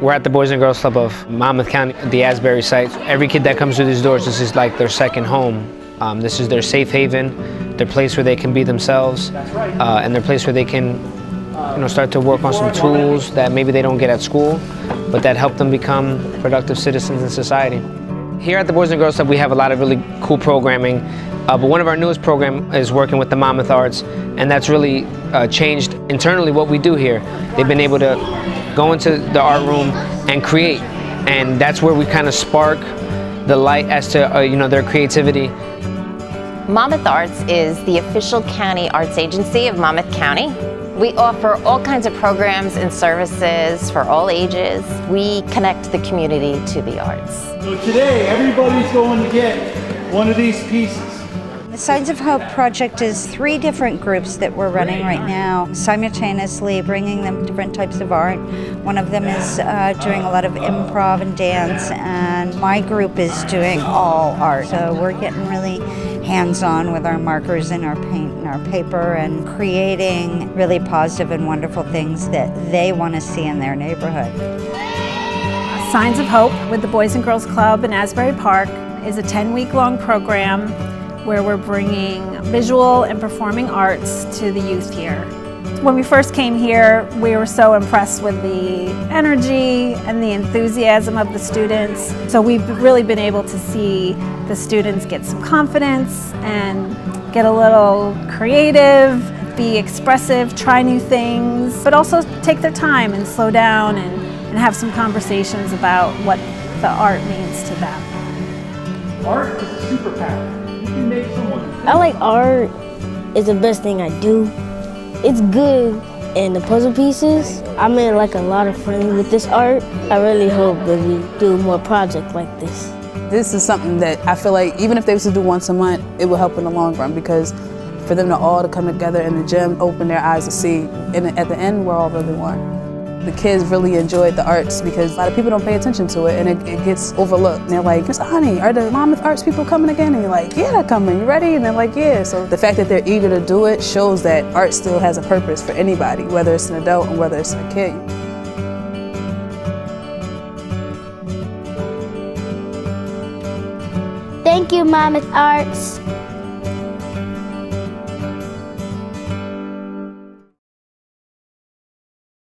We're at the Boys and Girls Club of Monmouth County, the Asbury site. Every kid that comes through these doors, this is like their second home. Um, this is their safe haven, their place where they can be themselves, uh, and their place where they can you know, start to work on some tools that maybe they don't get at school, but that help them become productive citizens in society. Here at the Boys and Girls Club, we have a lot of really cool programming, uh, but one of our newest programs is working with the Monmouth Arts, and that's really uh, changed internally what we do here. They've been able to go into the art room and create. And that's where we kind of spark the light as to uh, you know their creativity. Monmouth Arts is the official county arts agency of Monmouth County. We offer all kinds of programs and services for all ages. We connect the community to the arts. So today, everybody's going to get one of these pieces. Signs of Hope project is three different groups that we're running right now, simultaneously bringing them different types of art. One of them is uh, doing a lot of improv and dance, and my group is doing all art. So we're getting really hands-on with our markers and our paint and our paper and creating really positive and wonderful things that they want to see in their neighborhood. Signs of Hope with the Boys and Girls Club in Asbury Park is a 10-week long program where we're bringing visual and performing arts to the youth here. When we first came here, we were so impressed with the energy and the enthusiasm of the students. So we've really been able to see the students get some confidence and get a little creative, be expressive, try new things, but also take their time and slow down and, and have some conversations about what the art means to them. Art is a superpower. I like art. It's the best thing I do. It's good. And the puzzle pieces, I made like a lot of friends with this art. I really hope that we do more projects like this. This is something that I feel like even if they was to do once a month, it will help in the long run because for them to all to come together in the gym, open their eyes to see, and at the end, we're all really one. The kids really enjoyed the arts because a lot of people don't pay attention to it and it, it gets overlooked. And they're like, Miss Honey, are the Monmouth Arts people coming again? And you're like, yeah, they're coming. You ready? And they're like, yeah. So the fact that they're eager to do it shows that art still has a purpose for anybody, whether it's an adult and whether it's a kid. Thank you, Monmouth Arts.